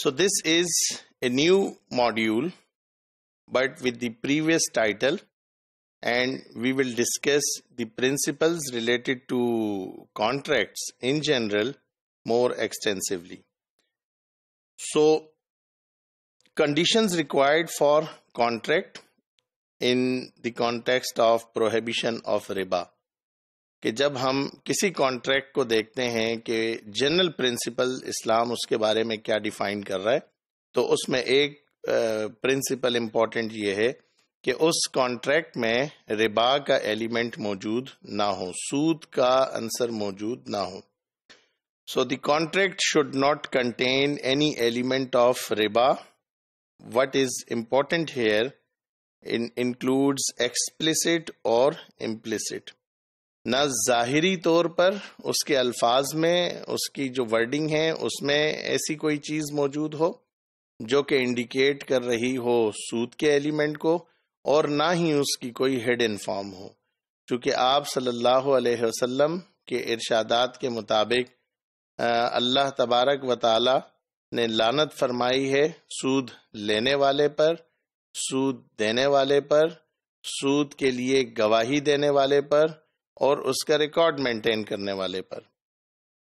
So this is a new module, but with the previous title, and we will discuss the principles related to contracts in general more extensively. So conditions required for contract in the context of prohibition of riba कि जब हम किसी contract को देखते हैं कि general principle इस्लाम उसके बारे में क्या डिफाइन कर रहा है तो उसमें एक प्रिंसिपल इम्पोर्टेंट ये है कि उस कॉन्ट्रैक्ट में रिबा का एलिमेंट मौजूद ना हो, सूद का आंसर मौजूद ना हो। So the contract should not contain any element of Riba what is important here in includes explicit और इम्प्लिसिट न जाहिरी तौर पर उसके अल्फाज में, उसकी जो वर्डिंग है, उसमें ऐसी कोई चीज़ मौजूद हो, जो कि इंडिकेट कर रही हो सूद के एलिमेंट को, और ना ही उसकी कोई हेड हिडन फॉर्म हो। क्योंकि आप सल्लल्लाहु अलैहि वसल्लम के इरशादात के मुताबिक अल्लाह तबारक व ताली ने लानत फरमाई है सूद लेने वाले पर, सूद देने वाले पर, सूद के लिए गवाही देने वाले पर और उसका रिकॉर्ड मेंटेन करने वाले पर।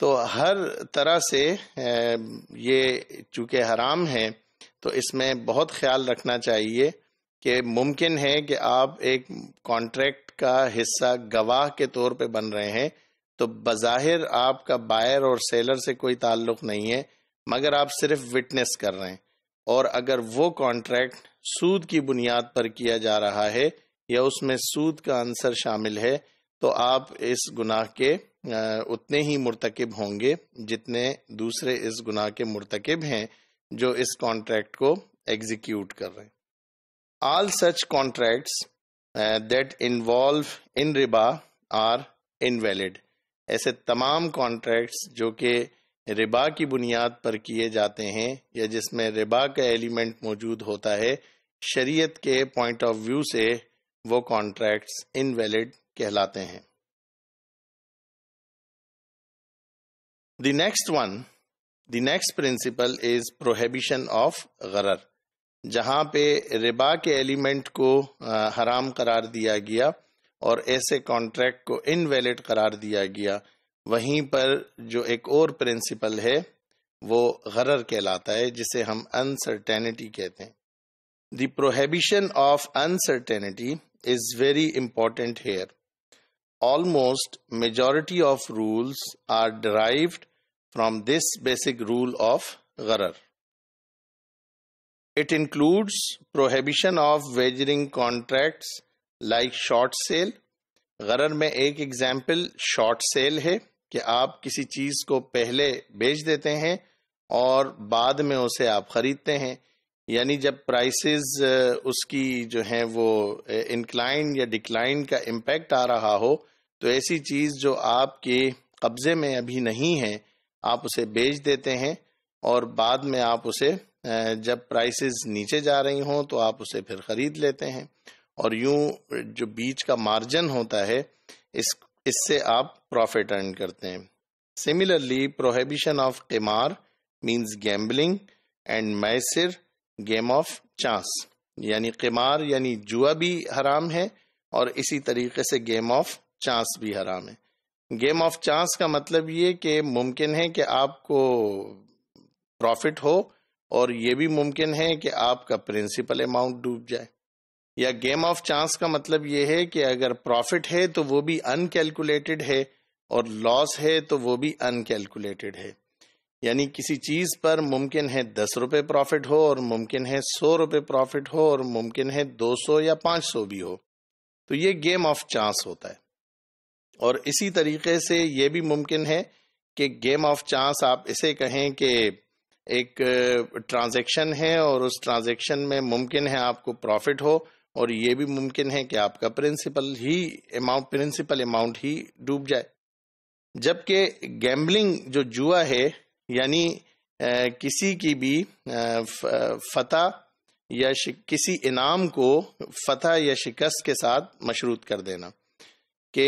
तो हर तरह से ये चूँकि हराम है तो इसमें बहुत ख्याल रखना चाहिए कि मुमकिन है कि आप एक कॉन्ट्रैक्ट का हिस्सा गवाह के तौर पे बन रहे हैं तो बज़ाहिर आपका बायर और सेलर से कोई ताल्लुक नहीं है, मगर आप सिर्फ़ विटनेस कर रहे हैं। और अगर वो कॉन्ट्रैक्ट सूद की बुनियाद पर किया जा रहा है या उसमें सूद का आंसर शामिल है तो आप इस गुनाह के उतने ही मुर्तकब होंगे जितने दूसरे इस गुनाह के मुर्तकब हैं जो इस कॉन्ट्रैक्ट को एग्जीक्यूट कर रहे हैं। All such contracts that involve in Riba are invalid ऐसे तमाम कॉन्ट्रैक्ट्स जो कि रिबा की बुनियाद पर किए जाते हैं या जिसमें रिबा का एलिमेंट मौजूद होता है, शरीयत के पॉइंट ऑफ़ व्यू से वो कॉन्ट्रैक्ट्स इनवैलिड कहलाते हैं। The next one the next principle is prohibition of गरर जहाँ पे रिबा के एलिमेंट को हराम करार दिया गया और ऐसे कॉन्ट्रैक्ट को इनवैलिड करार दिया गया, वहीं पर जो एक और प्रिंसिपल है, वो गरर कहलाता है, जिसे हम अनसर्टेनिटी कहते हैं। The prohibition of uncertainty is very important here almost majority of rules are derived from this basic rule of gharar. It includes prohibition of wagering contracts like short sale. गरर में एक एग्ज़ाम्पल शॉर्ट सेल है कि आप किसी चीज़ को पहले बेच देते हैं और बाद में उसे आप खरीदते हैं यानी जब प्राइसेस उसकी जो है वो इंक्लाइन या डिक्लाइन का इम्पैक्ट आ रहा हो तो ऐसी चीज़ जो आपके कब्जे में अभी नहीं है, आप उसे बेच देते हैं और बाद में आप उसे जब प्राइसेस नीचे जा रही हों तो आप उसे फिर खरीद लेते हैं। और यूँ, जो बीच का मार्जिन होता है, इस, इससे आप प्रॉफिट अर्न करते हैं। सिमिलरली प्रोहिबिशन ऑफ़ किमार मींस गैम्बलिंग एंड मैसिर गेम ऑफ़ चांस यानी किमार, यानी जुआ भी हराम है, और इसी तरीके से गेम ऑफ़ चांस भी हराम है। गेम ऑफ़ चांस का मतलब ये कि मुमकिन है कि आपको प्रॉफिट हो, और ये भी मुमकिन है कि आपका प्रिंसिपल अमाउंट डूब जाए। या गेम ऑफ़ चांस का मतलब ये है कि अगर प्रॉफिट है तो वो भी अनकैलकुलेटेड है, और लॉस है तो वो भी अनकैलकुलेटेड है। यानी किसी चीज़ पर मुमकिन है दस रुपए प्रॉफिट हो और मुमकिन है सौ रुपए प्रॉफिट हो और मुमकिन है दो सौ या पाँच सौ भी हो तो ये गेम ऑफ़ चांस होता है। और इसी तरीके से ये भी मुमकिन है कि गेम ऑफ़ चांस आप इसे कहें कि एक ट्रांजैक्शन है और उस ट्रांजैक्शन में मुमकिन है आपको प्रॉफिट हो और ये भी मुमकिन है कि आपका प्रिंसिपल ही अमाउंट, प्रिंसिपल अमाउंट ही डूब जाए। जबकि गैम्बलिंग जो जुआ है यानी किसी की भी फतह या किसी इनाम को फतह या शिकस्त के साथ मशरूत कर देना। कि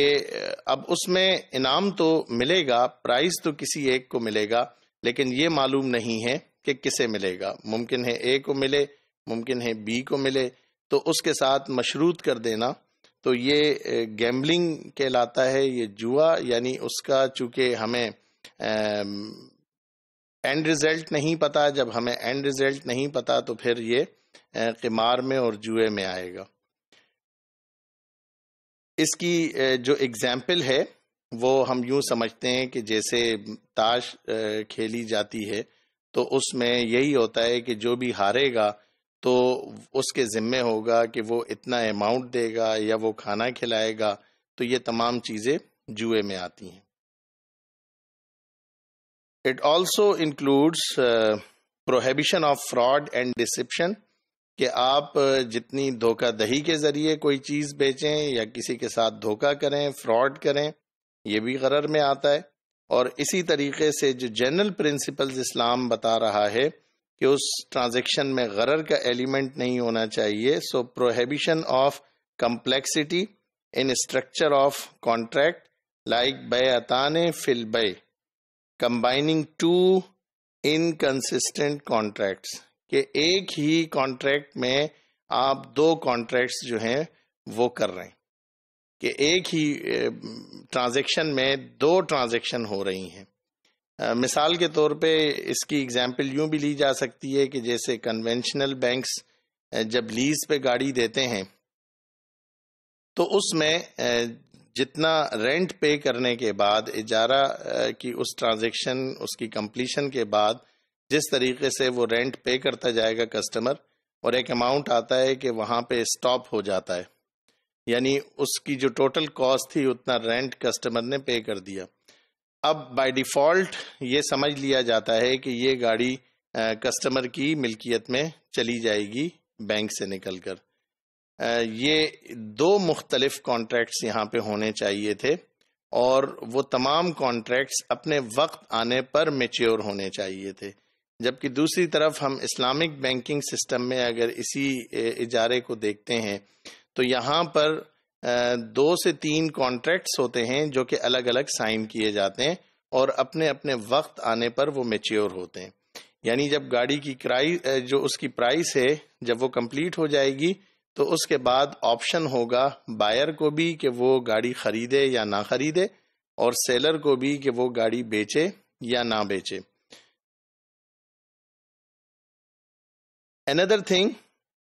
अब उसमें इनाम तो मिलेगा, प्राइस तो किसी एक को मिलेगा, लेकिन ये मालूम नहीं है कि किसे मिलेगा। मुमकिन है ए को मिले, मुमकिन है बी को मिले तो उसके साथ मशरूत कर देना। तो ये गैम्बलिंग कहलाता है, ये जुआ, यानी उसका चूँकि हमें एंड रिज़ल्ट नहीं पता, जब हमें एंड रिज़ल्ट नहीं पता तो फिर ये किमार में और जुए में आएगा। इसकी जो एग्ज़ाम्पल है, वो हम यूँ समझते हैं कि जैसे ताश खेली जाती है तो उसमें यही होता है कि जो भी हारेगा तो उसके जिम्मे होगा कि वो इतना अमाउंट देगा या वो खाना खिलाएगा तो ये तमाम चीज़ें जुए में आती हैं। It also includes prohibition of fraud and deception कि आप जितनी धोखा दही के ज़रिए कोई चीज़ बेचें या किसी के साथ धोखा करें फ्रॉड करें, ये भी गरर में आता है। और इसी तरीके से जो जनरल प्रिंसिपल्स इस्लाम बता रहा है कि उस ट्रांजेक्शन में गरर का एलिमेंट नहीं होना चाहिए। So prohibition of complexity in structure of contract like बे अतान फिल बे कंबाइनिंग टू इनकंसिस्टेंट कॉन्ट्रैक्ट्स कि एक ही कॉन्ट्रैक्ट में आप दो कॉन्ट्रैक्ट्स जो हैं, वो कर रहे हैं। कि एक ही ट्रांजैक्शन में दो ट्रांजैक्शन हो रही हैं। मिसाल के तौर पे इसकी एग्जांपल यूँ भी ली जा सकती है कि जैसे कन्वेंशनल बैंक्स जब लीज पे गाड़ी देते हैं तो उसमें जितना रेंट पे करने के बाद, इजारा की उस ट्रांजैक्शन उसकी कंप्लीशन के बाद, जिस तरीके से वो रेंट पे करता जाएगा कस्टमर और एक अमाउंट आता है कि वहाँ पे स्टॉप हो जाता है। यानी उसकी जो टोटल कॉस्ट थी, उतना रेंट कस्टमर ने पे कर दिया। अब बाय डिफ़ॉल्ट ये समझ लिया जाता है कि ये गाड़ी कस्टमर की मिल्कियत में चली जाएगी बैंक से निकलकर। ये दो मुख्तलिफ़ कॉन्ट्रैक्ट्स यहाँ पे होने चाहिए थे और वो तमाम कॉन्ट्रैक्ट्स अपने वक्त आने पर मेच्योर होने चाहिए थे। जबकि दूसरी तरफ़ हम इस्लामिक बैंकिंग सिस्टम में अगर इसी इजारे को देखते हैं तो यहाँ पर दो से तीन कॉन्ट्रैक्ट्स होते हैं जो कि अलग अलग साइन किए जाते हैं और अपने अपने वक्त आने पर वो मेच्योर होते हैं। यानी जब गाड़ी की क्राई जो उसकी प्राइस है, जब वो कंप्लीट हो जाएगी तो उसके बाद ऑप्शन होगा बायर को भी कि वो गाड़ी खरीदे या ना खरीदे और सेलर को भी कि वो गाड़ी बेचे या ना बेचे। Another thing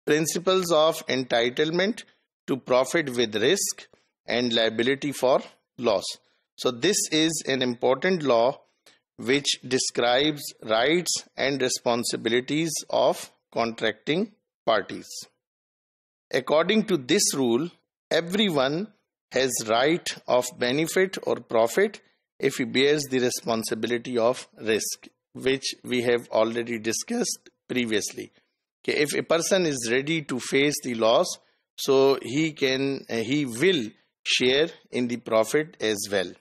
principles of entitlement to profit with risk and liability for loss so this is an important law which describes rights and responsibilities of contracting parties According to this rule, everyone has right of benefit or profit if he bears the responsibility of risk, which we have already discussed previously. कि if a person is ready to face the loss so he can uh, he will share in the profit as well.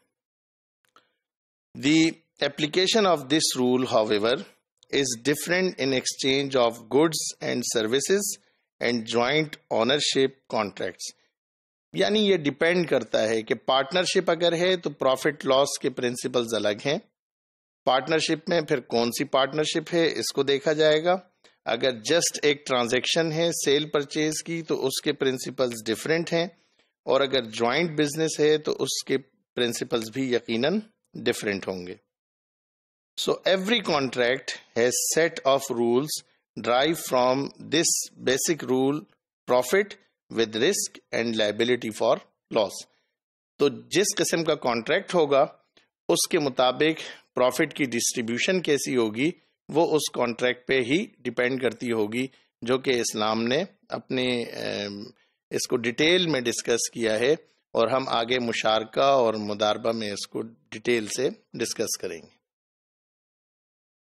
The application of this rule however is different in exchange of goods and services and joint ownership contracts. यानी ये depend करता है कि partnership अगर है तो profit loss के principles अलग हैं। पार्टनरशिप में फिर कौन सी पार्टनरशिप है, इसको देखा जाएगा। अगर जस्ट एक ट्रांजैक्शन है सेल परचेज की तो उसके प्रिंसिपल्स डिफरेंट हैं। और अगर ज्वाइंट बिज़नेस है तो उसके प्रिंसिपल्स भी यकीनन डिफरेंट होंगे। So every contract has set of rules drive from this basic rule profit with risk and liability for loss तो जिस किस्म का कॉन्ट्रैक्ट होगा, उसके मुताबिक प्रॉफिट की डिस्ट्रीब्यूशन कैसी होगी, वो उस कॉन्ट्रैक्ट पे ही डिपेंड करती होगी, जो कि इस्लाम ने अपने इसको डिटेल में डिस्कस किया है, और हम आगे मुशारका और मुदारबा में इसको डिटेल से डिस्कस करेंगे।